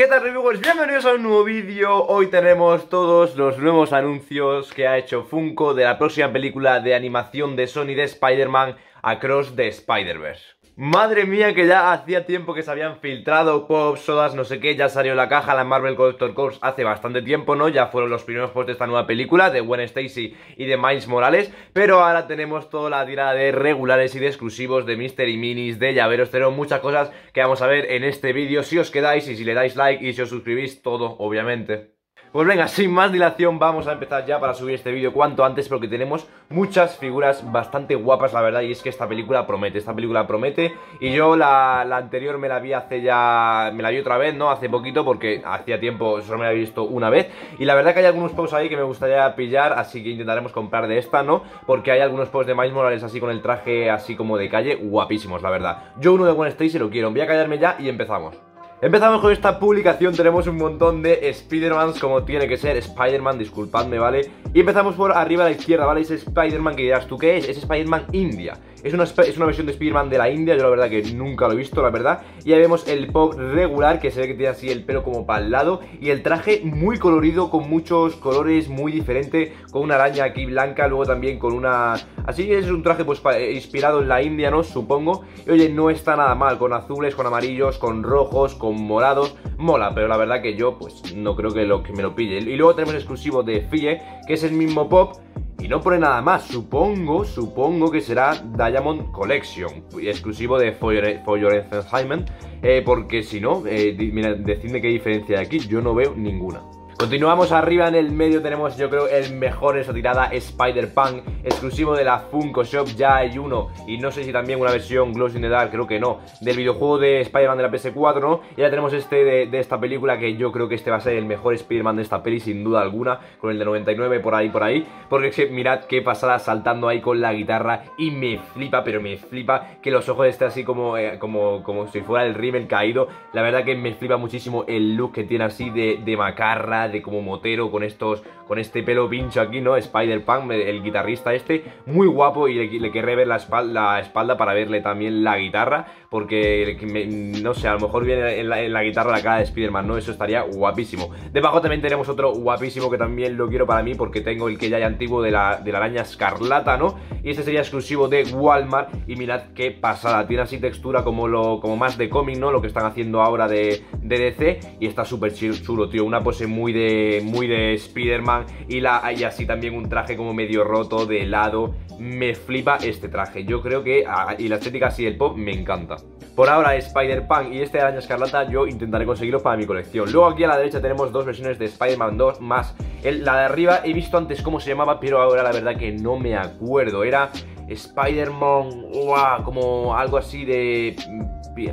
¿Qué tal reviewers? Bienvenidos a un nuevo vídeo Hoy tenemos todos los nuevos anuncios que ha hecho Funko de la próxima película de animación de Sony de Spider-Man Across the Spider-Verse Madre mía que ya hacía tiempo que se habían filtrado pops, sodas, no sé qué, ya salió la caja, la Marvel Collector Corps hace bastante tiempo, ¿no? Ya fueron los primeros posts de esta nueva película, de Gwen Stacy y de Miles Morales, pero ahora tenemos toda la tirada de regulares y de exclusivos, de Mystery Minis, de llaveros, tenemos muchas cosas que vamos a ver en este vídeo, si os quedáis y si le dais like y si os suscribís, todo, obviamente. Pues venga, sin más dilación vamos a empezar ya para subir este vídeo cuanto antes porque tenemos muchas figuras bastante guapas la verdad y es que esta película promete, esta película promete y yo la, anterior me la vi hace ya, me la vi otra vez, ¿no? Hace poquito porque hacía tiempo solo me la había visto una vez y la verdad que hay algunos posts ahí que me gustaría pillar así que intentaremos comprar de esta, ¿no? Porque hay algunos posts de Miles Morales así con el traje así como de calle guapísimos la verdad. Yo uno de Gwen Stacy lo quiero, voy a callarme ya y empezamos. Empezamos con esta publicación, tenemos un montón de Spider-Mans como tiene que ser, Spider-Man, disculpadme, ¿vale? Y empezamos por arriba a la izquierda, ¿vale? Ese Spider-Man que dirás, ¿tú qué es? Es Spider-Man India es una, es una versión de Spider-Man de la India, yo la verdad que nunca lo he visto, la verdad. Y ahí vemos el pop regular, que se ve que tiene así el pelo como para el lado Y el traje muy colorido, con muchos colores, muy diferente Con una araña aquí blanca, luego también con una... Así es un traje pues inspirado en la India, ¿no? Supongo. Y oye, no está nada mal, con azules, con amarillos, con rojos, con morados Mola, pero la verdad que yo pues no creo que, lo, que me lo pille. Y luego tenemos exclusivo de FIE, que es el mismo pop y no pone nada más, supongo, supongo que será Diamond Collection, exclusivo de For Your, Entertainment, eh, porque si no, eh, mira, decidme qué diferencia hay aquí, yo no veo ninguna. Continuamos arriba en el medio tenemos yo creo el mejor esa tirada Spider-Punk exclusivo de la Funko Shop ya hay uno y no sé si también una versión Glows in Dark creo que no del videojuego de Spider-Man de la PS4 ¿no? Y ya tenemos este de, esta película que yo creo que este va a ser el mejor Spider-Man de esta peli sin duda alguna con el de 99 por ahí por ahí porque es que mirad qué pasada saltando ahí con la guitarra y me flipa pero me flipa que los ojos estén así como, eh, como, como si fuera el rímel caído la verdad que me flipa muchísimo el look que tiene así de, de macarra de como motero con estos con este pelo pincho aquí, ¿no? Spider-Punk, el guitarrista este, muy guapo y le, le querré ver la espalda, para verle también la guitarra, porque, no sé, a lo mejor viene en la, guitarra la cara de Spider-Man, ¿no? Eso estaría guapísimo. Debajo también tenemos otro guapísimo que también lo quiero para mí, porque tengo el que ya hay antiguo de la, de la araña escarlata, ¿no? Y este sería exclusivo de Walmart, y mirad qué pasada, tiene así textura como, lo, como más de cómic, ¿no? Lo que están haciendo ahora de, de DC, y está súper chulo, tío, una pose muy de, muy de Spider-Man, y, hay así también un traje como medio roto de lado. Me flipa este traje. Yo creo que, ah, y la estética así del pop, me encanta. Por ahora Spider-Punk y este de Araña Escarlata yo intentaré conseguirlos para mi colección. Luego aquí a la derecha tenemos dos versiones de Spider-Man 2 más la de arriba. He visto antes cómo se llamaba, pero ahora la verdad que no me acuerdo. Era Spider-Man, como algo así de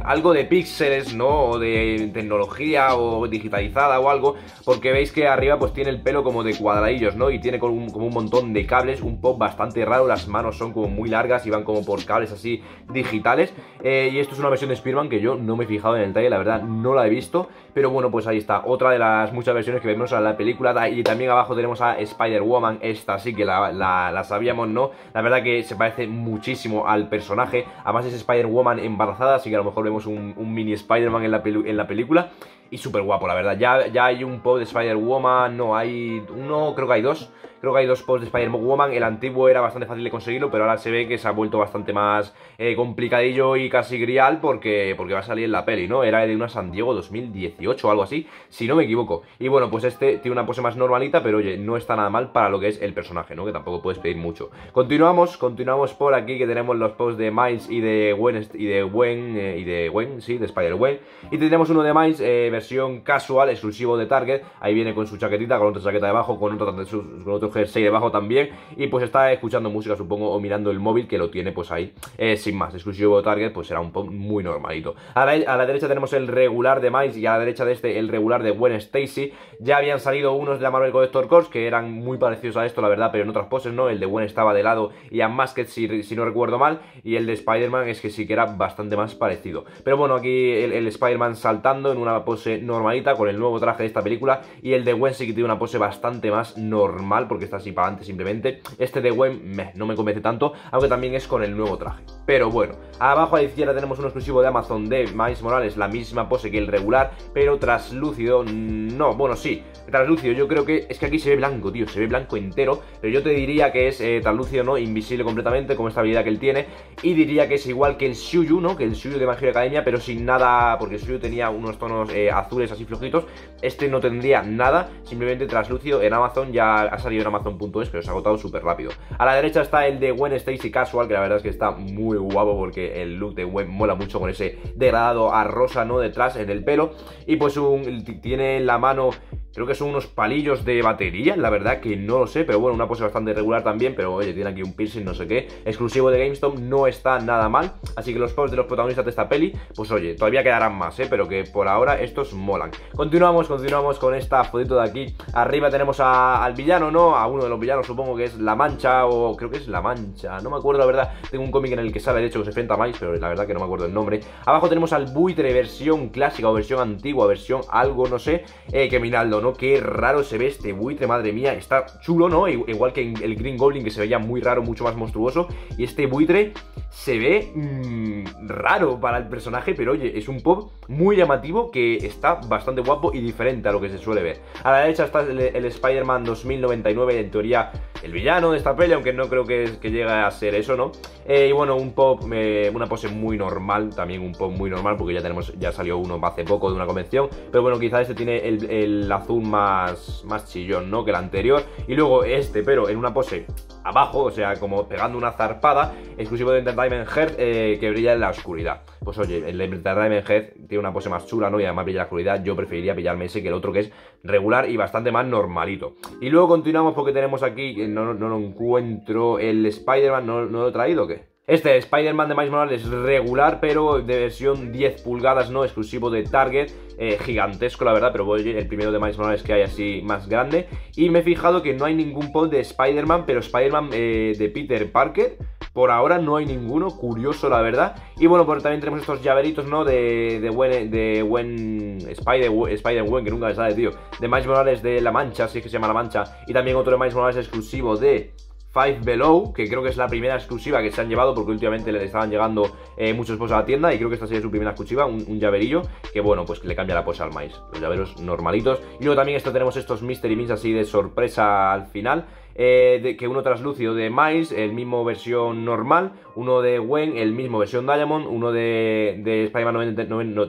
algo de píxeles, ¿no? O de tecnología o digitalizada o algo, porque veis que arriba pues tiene el pelo como de cuadradillos, ¿no? Y tiene como un, montón de cables, un pop bastante raro, las manos son como muy largas y van como por cables así digitales. Eh, y esto es una versión de Spearman que yo no me he fijado en el detalle, la verdad no la he visto, pero bueno, pues ahí está, otra de las muchas versiones que vemos en la película. Y también abajo tenemos a Spider-Woman, esta sí que la, sabíamos, ¿no? La verdad que se parece muchísimo al personaje, además es Spider-Woman embarazada, así que a lo mejor vemos un, mini Spider-Man en, la en la película. Y súper guapo, la verdad. Ya, ya hay un pop de Spider-Woman, no, hay uno, creo que hay dos. Creo que hay dos posts de Spider-Woman. El antiguo era bastante fácil de conseguirlo, pero ahora se ve que se ha vuelto bastante más eh, complicadillo y casi grial porque, porque va a salir en la peli, ¿no? Era de una San Diego 2018 o algo así, si no me equivoco. Y bueno, pues este tiene una pose más normalita, pero oye, no está nada mal para lo que es el personaje, ¿no? Que tampoco puedes pedir mucho. Continuamos, continuamos por aquí que tenemos los posts de Miles y de Gwen, y de Gwen, eh, y de Gwen, sí, de Spider-Gwen. Y tenemos uno de Miles, eh, versión casual, exclusivo de Target. Ahí viene con su chaquetita, con otra chaqueta debajo, con otro, con otro jersey debajo también y pues está escuchando música supongo o mirando el móvil que lo tiene pues ahí eh, sin más, exclusivo Target pues será un poco muy normalito. A la, derecha tenemos el regular de Miles y a la derecha de este el regular de Gwen Stacy. Ya habían salido unos de la Marvel Collector Corps que eran muy parecidos a esto la verdad pero en otras poses no, el de Gwen estaba de lado y a Masked si, si no recuerdo mal y el de Spider-Man es que sí que era bastante más parecido. Pero bueno aquí el, el Spider-Man saltando en una pose normalita con el nuevo traje de esta película y el de Gwen sí que tiene una pose bastante más normal porque porque está así para adelante simplemente. Este de Gwen no me convence tanto, aunque también es con el nuevo traje. Pero bueno, abajo a la izquierda tenemos un exclusivo de Amazon de Miles Morales, la misma pose que el regular, pero traslúcido, no, bueno, sí, translúcido, yo creo que es que aquí se ve blanco, tío, se ve blanco entero, pero yo te diría que es eh, translúcido, ¿no? Invisible completamente, como esta habilidad que él tiene, y diría que es igual que el Shuyu, ¿no? Que el Shuyu de Magia Academia, pero sin nada, porque el Shuyu tenía unos tonos eh, azules así flojitos, este no tendría nada, simplemente translúcido en Amazon, ya ha salido Amazon.es, pero se ha agotado súper rápido. A la derecha está el de Gwen Stacy Casual, que la verdad es que está muy guapo porque el look de Gwen mola mucho con ese degradado a rosa, ¿no? Detrás en el pelo, y pues un, tiene la mano Creo que son unos palillos de batería, la verdad que no lo sé, pero bueno, una pose bastante regular también, pero oye, tiene aquí un piercing, no sé qué. Exclusivo de GameStop, no está nada mal, así que los posts de los protagonistas de esta peli, pues oye, todavía quedarán más, ¿eh? Pero que por ahora estos molan. Continuamos, continuamos con esta fotito de aquí. Arriba tenemos al villano, ¿no? A uno de los villanos, supongo que es La Mancha, o creo que es La Mancha, no me acuerdo la verdad. Tengo un cómic en el que sale, de hecho, que se enfrenta a Miles, pero la verdad que no me acuerdo el nombre. Abajo tenemos al buitre versión clásica o versión antigua, versión algo, no sé, eh, que Minaldo, ¿no? Qué raro se ve este buitre, madre mía. Está chulo, ¿no? Igual que el Green Goblin, que se veía muy raro, mucho más monstruoso. Y este buitre se ve mmm, raro para el personaje, pero oye, es un pop muy llamativo que está bastante guapo y diferente a lo que se suele ver. A la derecha está el, Spider-Man 2099, en teoría el villano de esta peli, aunque no creo que, llegue a ser eso, ¿no? Eh, y bueno, un pop, eh, una pose muy normal, también un pop muy normal, porque ya tenemos, ya salió uno hace poco de una convención, pero bueno, quizás este tiene el, azul más, más chillón, ¿no? Que el anterior, y luego este, pero en una pose abajo, o sea, como pegando una zarpada, exclusivo de Entertainment Head eh, que brilla en la oscuridad. Pues oye, el Entertainment Head tiene una pose más chula, ¿no? Y además brilla en la oscuridad. Yo preferiría pillarme ese que el otro que es regular y bastante más normalito. Y luego continuamos porque tenemos aquí, no, no lo encuentro, el Spider-Man, ¿no, ¿no lo he traído o qué? Este Spider-Man de Miles Morales regular, pero de versión 10 pulgadas, no exclusivo de Target, eh, gigantesco la verdad, pero voy el primero de Miles Morales que hay así más grande. Y me he fijado que no hay ningún pod de Spider-Man, pero Spider-Man eh, de Peter Parker, por ahora no hay ninguno, curioso la verdad. Y bueno, pues también tenemos estos llaveritos, ¿no? De, de buen, de buen Spider, Spider Gwen, que nunca me sale, tío. De Miles Morales de La Mancha, si que se llama La Mancha. Y también otro de Miles Morales exclusivo de Five Below, que creo que es la primera exclusiva que se han llevado porque últimamente le estaban llegando eh, muchos posts a la tienda y creo que esta sería su primera exclusiva, un, llaverillo que bueno, pues le cambia la posa al maíz, los llaveros normalitos. Y luego también esto tenemos estos Mystery Mins así de sorpresa al final. Eh, de, que uno translúcido de Miles, el mismo versión normal, uno de Gwen, el mismo versión Diamond, uno de, de Spider-Man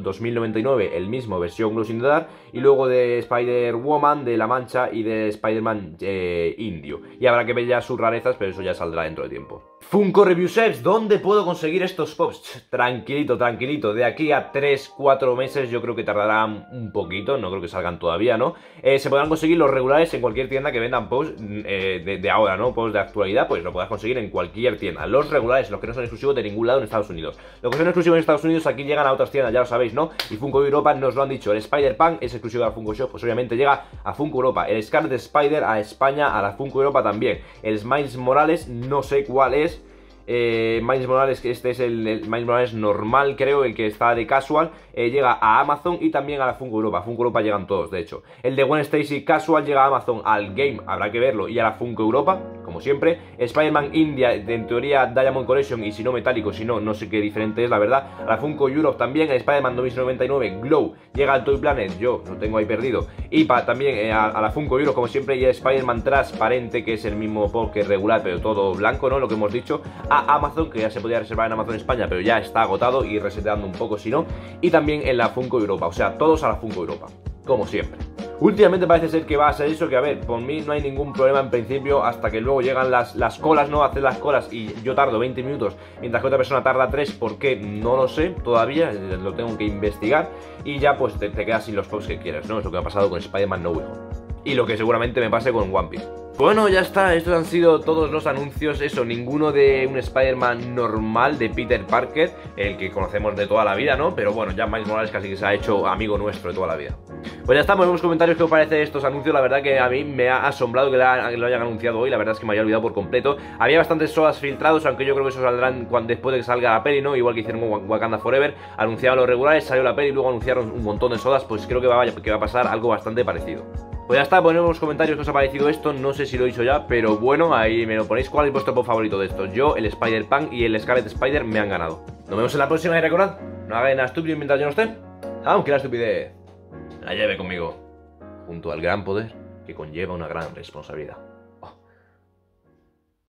2099, el mismo versión Glow in Dark, y luego de Spider-Woman, de La Mancha y de Spider-Man eh, Indio. Y habrá que ver ya sus rarezas, pero eso ya saldrá dentro de tiempo. Funko Review Sets, ¿dónde puedo conseguir estos pops? Tranquilito, tranquilito, de aquí a 3-4 meses yo creo que tardarán un poquito, no creo que salgan todavía, ¿no? Eh, se podrán conseguir los regulares en cualquier tienda que vendan pops eh, de, ahora, ¿no? Pops de actualidad, pues lo podrás conseguir en cualquier tienda. Los regulares, los que no son exclusivos de ningún lado en Estados Unidos. Los que son exclusivos en Estados Unidos aquí llegan a otras tiendas, ya lo sabéis, ¿no? Y Funko Europa nos lo han dicho, el Spider-Punk es exclusivo de Funko Shop, pues obviamente llega a Funko Europa. El Scarlet Spider a España, a la Funko Europa también. El Smiles Morales, no sé cuál es eh, Miles Morales, que este es el, Miles Morales normal, creo, el que está de casual, eh, llega a Amazon y también a la Funko Europa. Funko Europa llegan todos, de hecho. El de Gwen Stacy casual llega a Amazon, al Game, habrá que verlo, y a la Funko Europa, como siempre. Spider-Man India, en teoría Diamond Collection, y si no metálico, si no, no sé qué diferente es, la verdad. A la Funko Europe también, el Spider-Man 2099 Glow, llega al Toy Planet, yo lo tengo ahí perdido. Y también eh, a, la Funko Europe, como siempre, y el Spider-Man transparente, que es el mismo que regular, pero todo blanco, ¿no? Lo que hemos dicho. Amazon, que ya se podía reservar en Amazon España, pero ya está agotado y reseteando un poco si no. Y también en la Funko Europa, o sea, todos a la Funko Europa, como siempre. Últimamente parece ser que va a ser eso, que a ver, por mí no hay ningún problema en principio hasta que luego llegan las, las colas, ¿no? Hacer las colas y yo tardo 20 minutos, mientras que otra persona tarda 3, ¿por qué? No lo sé todavía, lo tengo que investigar y ya pues te, quedas sin los pops que quieras, ¿no? Es lo que ha pasado con Spider-Man No Way Y lo que seguramente me pase con One Piece. Bueno, ya está, estos han sido todos los anuncios, eso, ninguno de un Spider-Man normal de Peter Parker, el que conocemos de toda la vida, ¿no? Pero bueno, ya Miles Morales casi que se ha hecho amigo nuestro de toda la vida. Pues ya estamos, vemos comentarios qué os parece estos anuncios, la verdad que a mí me ha asombrado que, lo hayan anunciado hoy, la verdad es que me había olvidado por completo. Había bastantes sodas filtrados, aunque yo creo que eso saldrán cuando, después de que salga la peli, ¿no? Igual que hicieron Wakanda Forever, anunciaban los regulares, salió la peli, y luego anunciaron un montón de sodas, pues creo que va a pasar algo bastante parecido. Pues ya está, poned en los comentarios qué os ha parecido esto, no sé si lo he dicho ya, pero bueno, ahí me lo ponéis cuál es vuestro pop favorito de estos. Yo, el Spider-Punk y el Scarlet Spider me han ganado. Nos vemos en la próxima y recordad, no hagáis nada estúpido mientras yo no esté, aunque la estupidez la lleve conmigo, junto al gran poder que conlleva una gran responsabilidad.